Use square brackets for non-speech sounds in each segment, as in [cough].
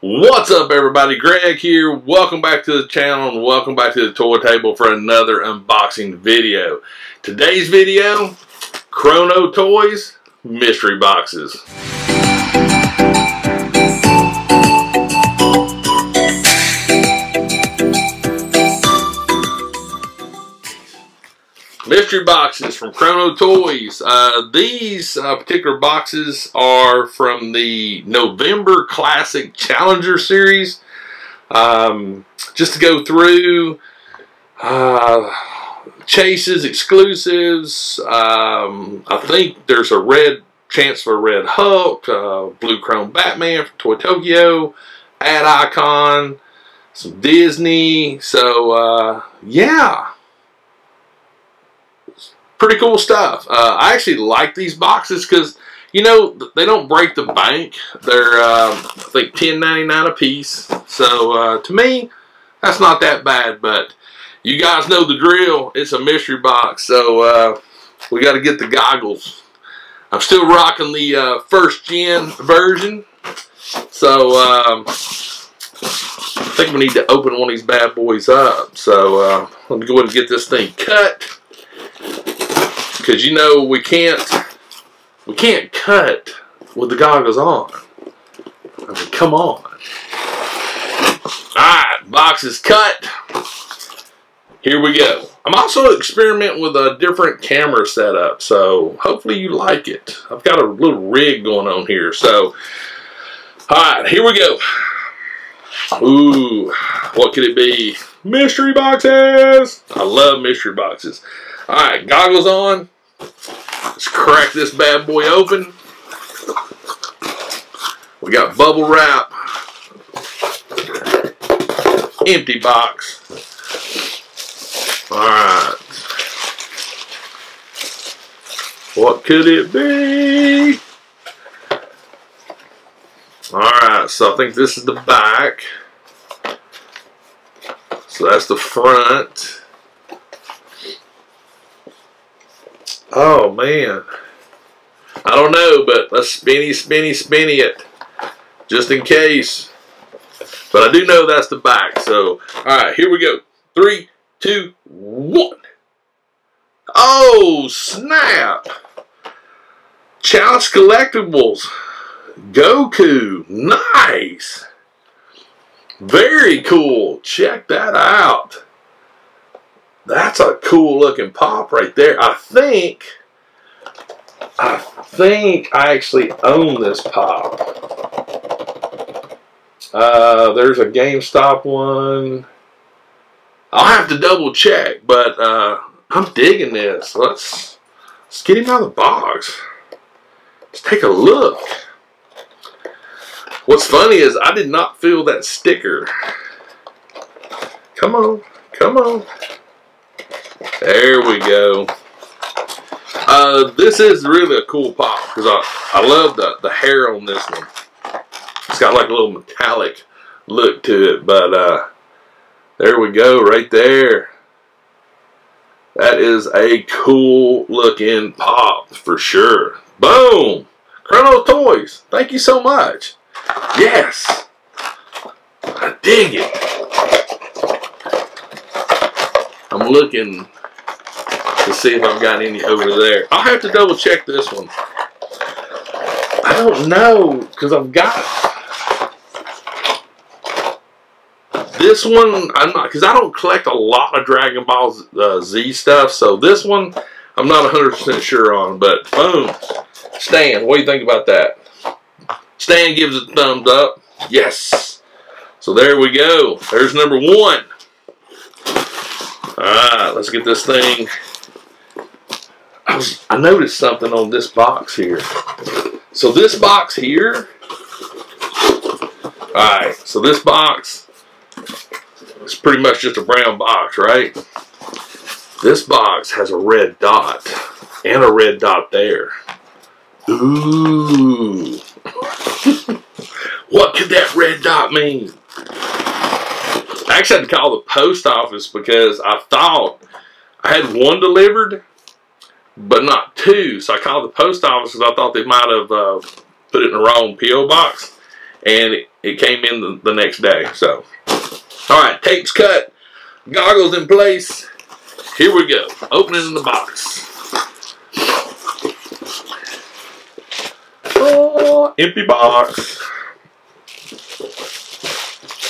What's up everybody, Greg here. Welcome back to the channel and welcome back to the toy table for another unboxing video. Today's video, Chrono Toys Mystery Boxes. Mystery boxes from Chrono Toys. Uh, these uh, particular boxes are from the November Classic Challenger series. Um, just to go through uh, chases, exclusives. Um, I think there's a red chance for Red Hulk, uh, Blue Chrome Batman from Toy Tokyo, Ad Icon, some Disney. So uh, yeah pretty cool stuff. Uh, I actually like these boxes because you know they don't break the bank. They're um, I think ten ninety nine a piece. So uh, to me, that's not that bad. But you guys know the drill. It's a mystery box, so uh, we got to get the goggles. I'm still rocking the uh, first gen version, so um, I think we need to open one of these bad boys up. So uh, let me go ahead and get this thing cut because you know we can't we can't cut with the goggles on. I mean, come on. Alright, box is cut. Here we go. I'm also experimenting with a different camera setup, so hopefully you like it. I've got a little rig going on here, so alright, here we go. Ooh, what could it be? Mystery boxes! I love mystery boxes. Alright, goggles on. Let's crack this bad boy open. We got bubble wrap. Empty box. Alright. What could it be? Alright, so I think this is the back. So that's the front. Oh man. I don't know, but let's spinny, spinny, spinny it. Just in case. But I do know that's the back. So, alright, here we go. Three, two, one. Oh, snap. Chalice Collectibles. Goku. Nice. Very cool. Check that out. That's a cool looking pop right there. I think, I think I actually own this pop. Uh, there's a GameStop one. I'll have to double check, but uh, I'm digging this. Let's, let's get him out of the box. Let's take a look. What's funny is I did not feel that sticker. Come on, come on. There we go. Uh, this is really a cool pop because I, I love the, the hair on this one. It's got like a little metallic look to it, but uh, there we go right there. That is a cool looking pop for sure. Boom! Chrono Toys, thank you so much. Yes! I dig it. I'm looking to see if I've got any over there. I'll have to double check this one. I don't know because I've got this one. I'm not because I don't collect a lot of Dragon Ball uh, Z stuff. So this one I'm not 100% sure on. But boom, Stan, what do you think about that? Stan gives a thumbs up. Yes. So there we go. There's number one. All right, let's get this thing I, [clears throat] I noticed something on this box here. So this box here, alright, so this box is pretty much just a brown box, right? This box has a red dot and a red dot there. Ooh. [laughs] what could that red dot mean? I actually had to call the post office because I thought I had one delivered but not two. So I called the post office because I thought they might have uh, put it in the wrong PO box, and it, it came in the, the next day. So, all right, tapes cut, goggles in place. Here we go. Opening the box. Oh, empty box.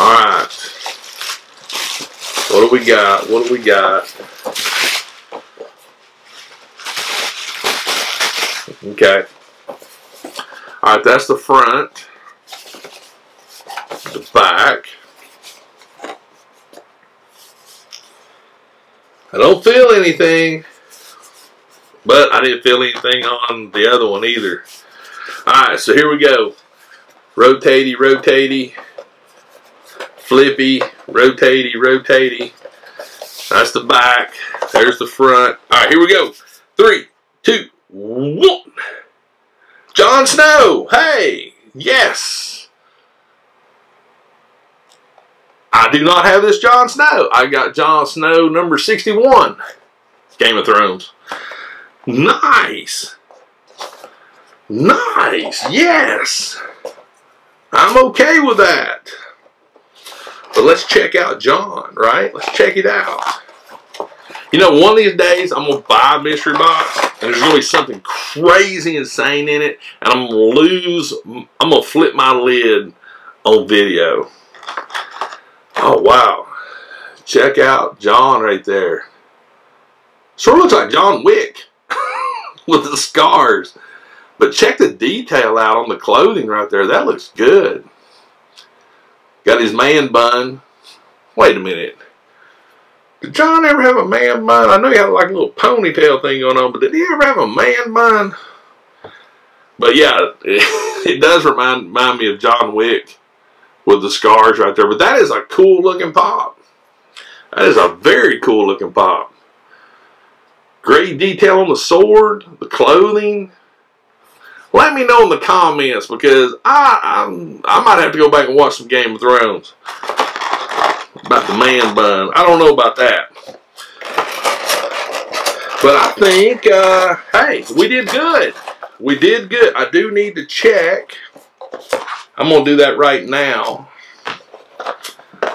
All right. What do we got? What do we got? Okay. All right, that's the front. The back. I don't feel anything, but I didn't feel anything on the other one either. Alright, so here we go. Rotatey, rotatey, flippy, rotatey, rotatey. That's the back. There's the front. Alright, here we go. Three, two, one. Jon Snow. Hey, yes. I do not have this Jon Snow. I got Jon Snow number 61. Game of Thrones. Nice. Nice. Yes. I'm okay with that. But let's check out Jon, right? Let's check it out. You know, one of these days, I'm to buy a mystery box, and there's to be something crazy insane in it, and I'm to lose, I'm to flip my lid on video. Oh, wow. Check out Jon right there. Sort of looks like John Wick [laughs] with the scars. But check the detail out on the clothing right there. That looks good. Got his man bun. Wait a minute. Did Jon ever have a man bun? I know he had like a little ponytail thing going on, but did he ever have a man bun? But yeah, it, [laughs] it does remind, remind me of John Wick with the scars right there. But that is a cool looking pop. That is a very cool looking pop. Great detail on the sword, the clothing. Let me know in the comments because I I'm, i might have to go back and watch some Game of Thrones about the man bun. I don't know about that. But I think, uh, hey, we did good. We did good. I do need to check. I'm to do that right now.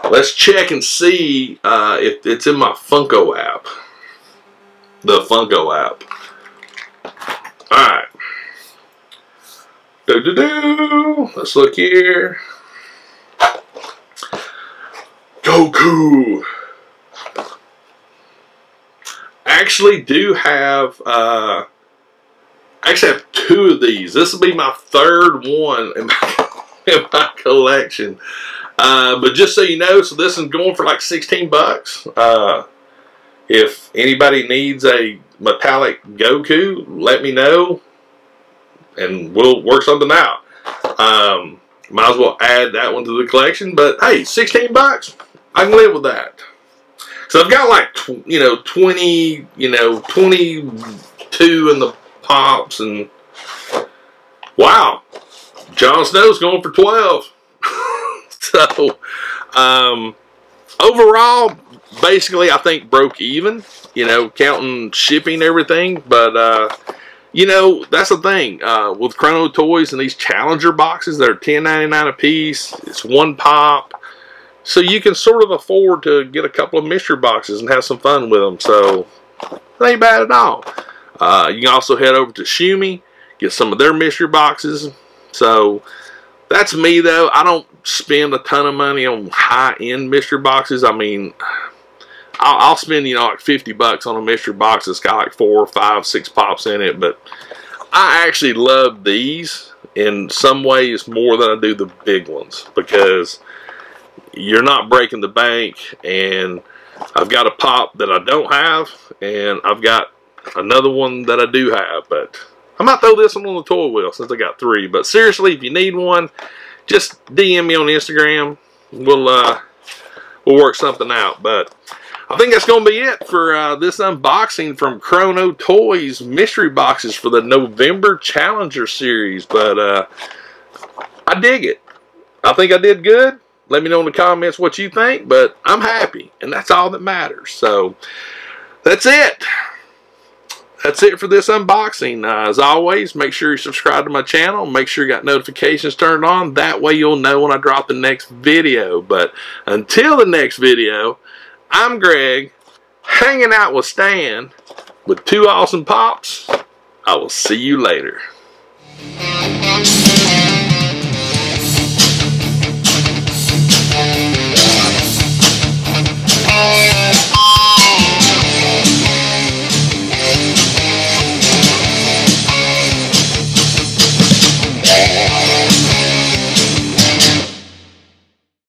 Let's check and see uh, if it's in my Funko app. The Funko app. Alright. Do do do. Let's look here. Goku. Actually, do have. Uh, I actually have two of these. This will be my third one in my, [laughs] in my collection. Uh, but just so you know, so this is going for like 16 bucks. Uh, if anybody needs a metallic Goku, let me know and we'll work something out. Um, might as well add that one to the collection. But hey, 16 bucks, I can live with that. So I've got like, you know, 20, you know, 22 in the pops and wow, Jon Snow's going for 12. [laughs] so, um, overall, basically, I think broke even, you know, counting shipping everything. But, uh, you know, that's the thing uh, with Chrono Toys and these Challenger boxes. They're $10.99 a piece. It's one pop. So you can sort of afford to get a couple of mystery boxes and have some fun with them. So it ain't bad at all. Uh, you can also head over to Shumi, get some of their mystery boxes. So that's me though. I don't spend a ton of money on high-end mystery boxes. I mean, I'll, I'll, spend, you know, like 50 bucks on a mystery box that's got like four, five, six pops in it. But I actually love these in some ways more than I do the big ones because you're not breaking the bank and I've got a pop that I don't have and I've got another one that I do have. But I might throw this one on the toy wheel since I got three. But seriously, if you need one, just DM me on Instagram. We'll, uh, we'll work something out. But I think that's going to be it for uh, this unboxing from Chrono Toys mystery boxes for the November Challenger series. But uh, I dig it. I think I did good. Let me know in the comments what you think, but I'm happy, and that's all that matters. So that's it. That's it for this unboxing. Uh, as always, make sure you subscribe to my channel. Make sure you got notifications turned on. That way you'll know when I drop the next video. But until the next video, I'm Greg, hanging out with Stan with two awesome pops. I will see you later.